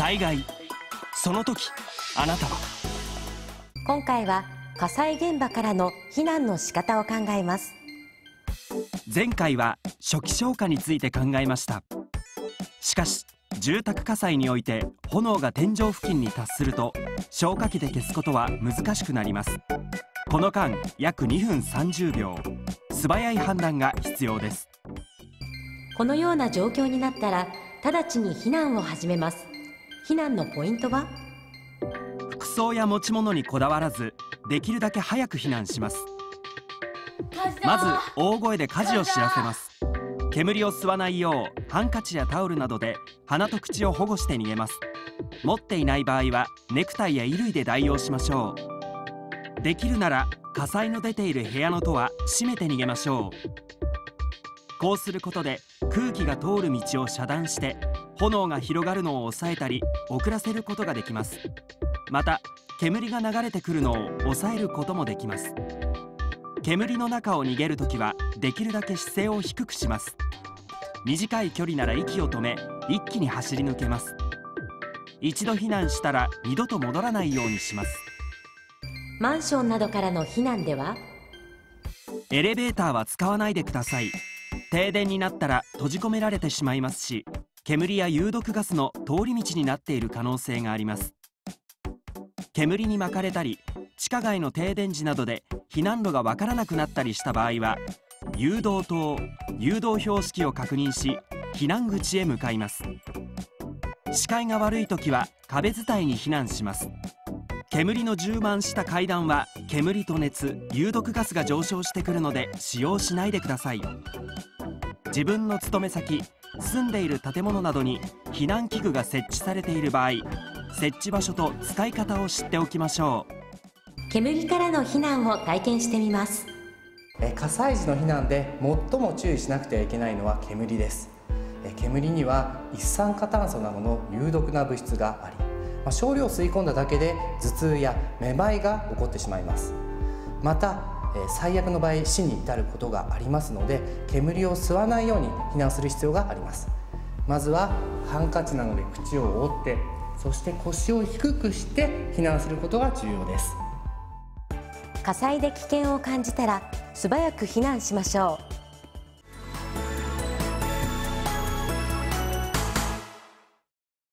災害。その時あなたは？今回は火災現場からの避難の仕方を考えます。前回は初期消火について考えました。しかし住宅火災において炎が天井付近に達すると消火器で消すことは難しくなります。この間約2分30秒素早い判断が必要です。このような状況になったら直ちに避難を始めます避難のポイントは？服装や持ち物にこだわらずできるだけ早く避難します。まず大声で火事を知らせます。煙を吸わないようハンカチやタオルなどで鼻と口を保護して逃げます。持っていない場合はネクタイや衣類で代用しましょう。できるなら火災の出ている部屋の戸は閉めて逃げましょう。こうすることで空気が通る道を遮断して炎が広がるのを抑えたり遅らせることができます。また煙が流れてくるのを抑えることもできます。煙の中を逃げるときはできるだけ姿勢を低くします。短い距離なら息を止め一気に走り抜けます。一度避難したら二度と戻らないようにします。マンションなどからの避難では？エレベーターは使わないでください。停電になったら閉じ込められてしまいますし煙や有毒ガスの通り道になっている可能性があります。煙に巻かれたり地下街の停電時などで避難路がわからなくなったりした場合は誘導灯誘導標識を確認し避難口へ向かいます。視界が悪い時は壁伝いに避難します。煙の充満した階段は煙と熱有毒ガスが上昇してくるので使用しないでください。自分の勤め先住んでいる建物などに避難器具が設置されている場合設置場所と使い方を知っておきましょう。煙からの避難を体験してみます。火災時の避難で最も注意しなくてはいけないのは煙です。煙には一酸化炭素などの有毒な物質があり少量吸い込んだだけで頭痛やめまいが起こってしまいます。また最悪の場合死に至ることがありますので煙を吸わないように避難する必要があります。まずはハンカチなどで口を覆ってそして腰を低くして避難することが重要です。火災で危険を感じたら素早く避難しましょう。